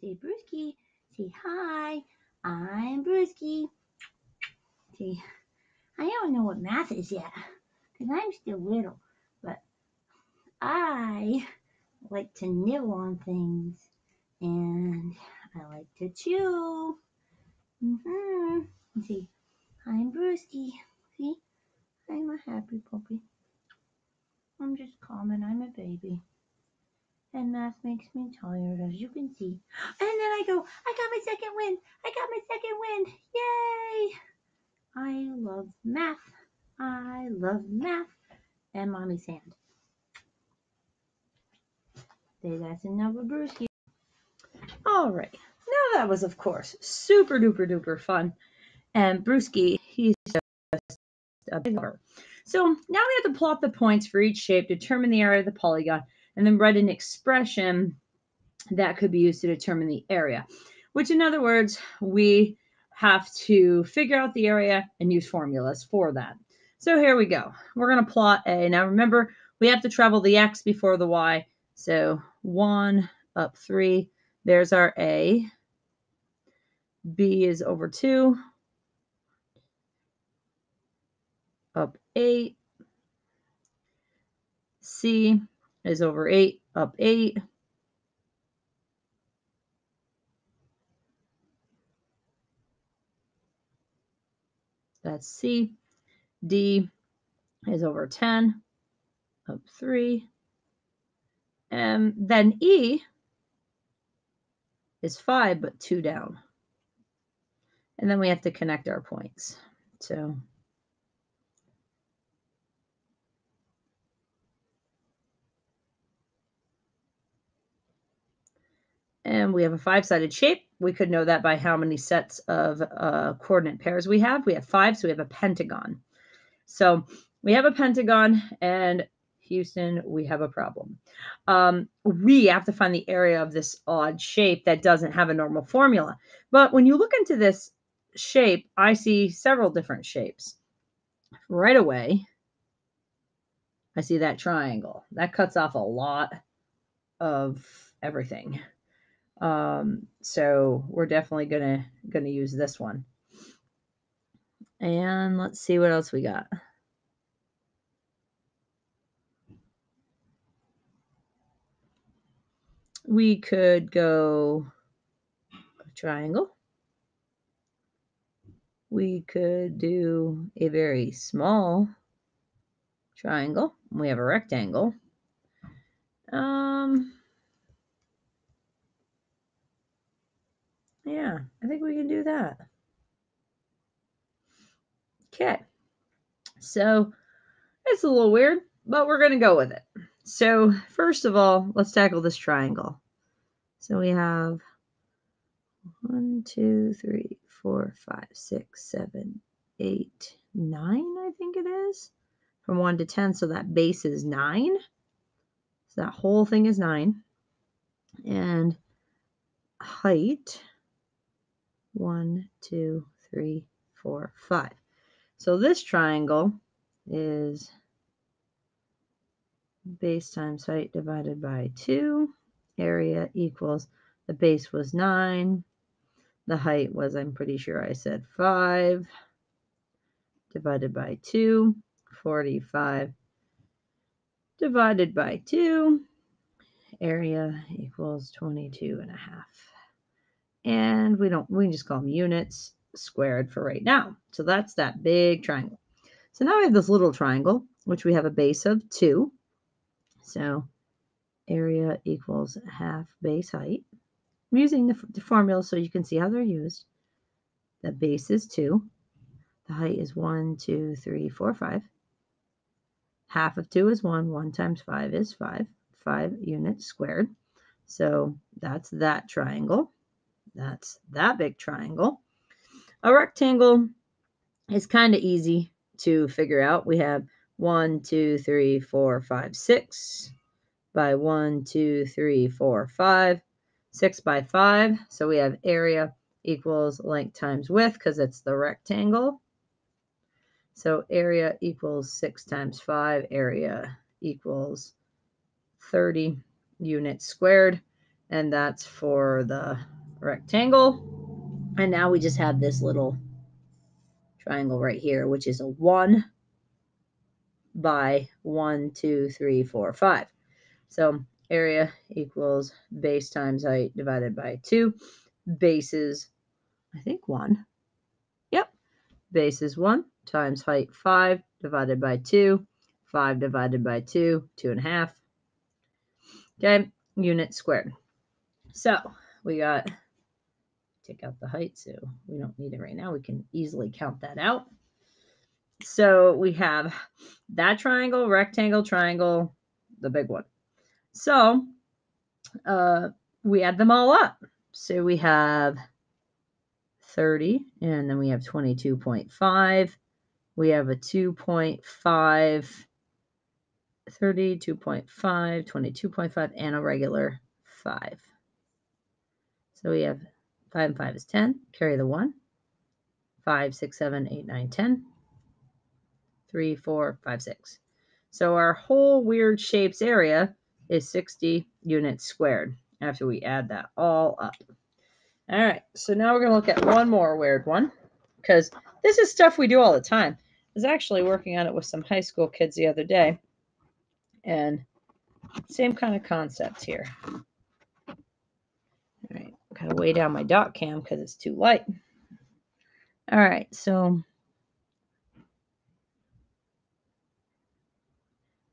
Say Brewski. Say hi. I'm Brewski. See, I don't know what math is yet because I'm still little, but I like to nibble on things and I like to chew. Mm-hmm. See, I'm Brewski. See, I'm a happy puppy. I'm just calm and I'm a baby. And math makes me tired, as you can see. And then I go, I got my second win. I got my second win. Yay! I love math. I love math. And mommy sand. Say that's another Brewski. All right. Now that was, of course, super duper duper fun. And Brewski, he's just a big lover. So now we have to plot the points for each shape, determine the area of the polygon, and then write an expression that could be used to determine the area. Which, in other words, we have to figure out the area and use formulas for that. So here we go. We're going to plot A. Now remember, we have to travel the X before the Y. So 1 up 3. There's our A. B is over 2. Up 8. C is over 8, up 8. That's C. D is over 10, up 3. And then E is 5, but 2 down. And then we have to connect our points. So and we have a five-sided shape. We could know that by how many sets of uh, coordinate pairs we have. We have five, so we have a pentagon. So we have a pentagon, and Houston, we have a problem. Um, we have to find the area of this odd shape that doesn't have a normal formula. But when you look into this shape, I see several different shapes. Right away, I see that triangle. That cuts off a lot of everything. Um, so we're definitely gonna gonna use this one. And let's see what else we got. We could go a triangle. We could do a very small triangle. We have a rectangle. Um, Yeah, I think we can do that. Okay. So it's a little weird, but we're going to go with it. So first of all, let's tackle this triangle. So we have one, two, three, four, five, six, seven, eight, nine, I think it is. From 1 to 10, so that base is 9. So that whole thing is 9. And height one, two, three, four, five. So this triangle is base times height divided by 2. Area equals, the base was 9. The height was, I'm pretty sure I said 5. Divided by 2. 45 divided by 2. Area equals 22 and a half and we don't we just call them units squared for right now. So that's that big triangle. So now we have this little triangle, which we have a base of 2. So area equals half base height. I'm using the, the formula so you can see how they're used. The base is 2. The height is 1, 2, 3, 4, 5. Half of 2 is 1. 1 times 5 is 5. 5 units squared. So that's that triangle. That's that big triangle. A rectangle is kind of easy to figure out. We have one, two, three, four, five, six by one, two, three, four, five, six by five. So we have area equals length times width because it's the rectangle. So area equals six times five, area equals 30 units squared. and that's for the rectangle. And now we just have this little triangle right here, which is a 1 by 1, 2, 3, 4, 5. So area equals base times height divided by 2. Base is, I think, 1. Yep. Base is 1 times height 5 divided by 2. 5 divided by 2, 2.5. Okay, unit squared. So we got, take out the height, so we don't need it right now. We can easily count that out. So we have that triangle, rectangle, triangle, the big one. So uh, we add them all up. So we have 30, and then we have 22.5. We have a 2.5, 30, 2.5, 22.5, and a regular 5. So we have 5 and 5 is 10. Carry the 1. 5, 6, 7, 8, 9, 10. 3, 4, 5, 6. So our whole weird shapes area is 60 units squared after we add that all up. All right, so now we're going to look at one more weird one because this is stuff we do all the time. I was actually working on it with some high school kids the other day, and same kind of concept here. Got to weigh down my doc cam because it's too light. All right, so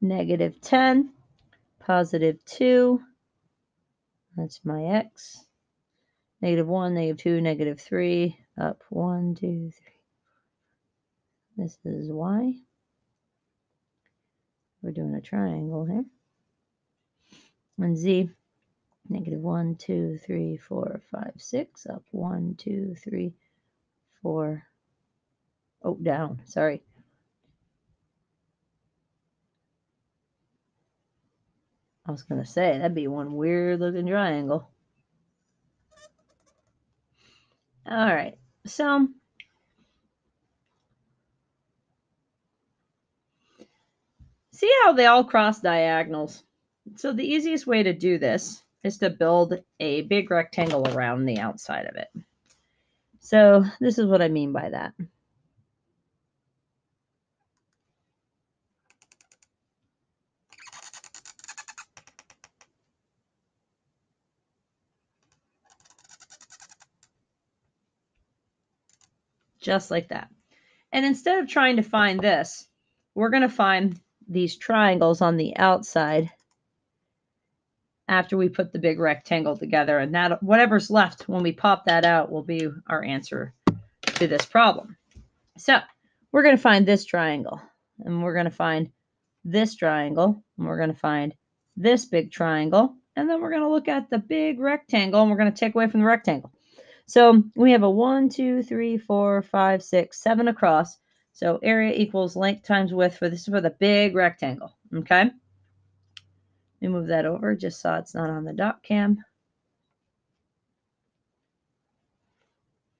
negative 10 positive 2. That's my x. Negative 1, negative 2, negative 3. Up 1, 2, 3. This is y. We're doing a triangle here. And z, negative 1, 2, 3, 4, 5, 6. Up 1, 2, 3, 4. Oh, down. Sorry. I was going to say, that'd be one weird looking triangle. All right, so see how they all cross diagonals? So the easiest way to do this is to build a big rectangle around the outside of it. So this is what I mean by that. just like that. And instead of trying to find this, we're going to find these triangles on the outside after we put the big rectangle together. And that whatever's left when we pop that out will be our answer to this problem. So we're going to find this triangle. And we're going to find this triangle. And we're going to find this big triangle. And then we're going to look at the big rectangle and we're going to take away from the rectangle. So we have a 1, 2, 3, 4, 5, 6, 7 across. So area equals length times width for this is for the big rectangle. Okay. Me move that over just so it's not on the doc cam.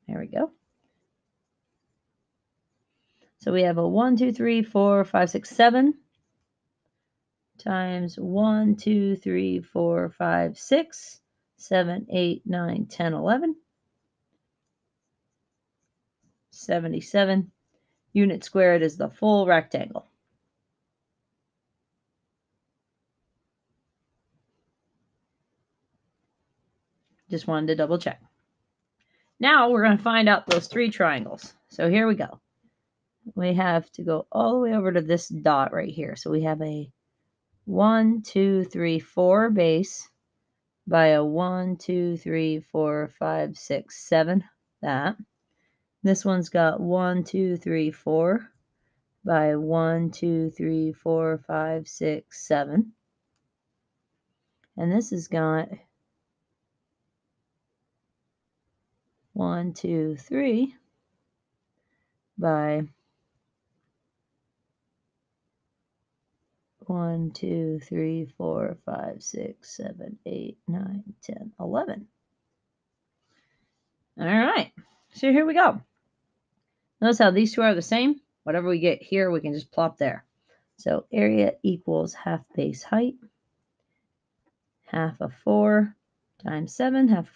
There we go. So we have a 1, 2, 3, 4, 5, 6, 7 times 1, 2, 3, 4, 5, 6, 7, 8, 9, 10, 11. 77. Unit squared is the full rectangle. Just wanted to double check. Now we're going to find out those three triangles. So here we go. We have to go all the way over to this dot right here. So we have a 1, 2, 3, 4 base by a 1, 2, 3, 4, 5, 6, 7. That. This one's got one, two, three, four by one, two, three, four, five, six, seven. And this has got one, two, three by one, two, three, four, five, six, seven, eight, nine, ten, eleven. All right, so here we go. Notice how these two are the same? Whatever we get here, we can just plop there. So area equals half base height, half of 4 times 7 have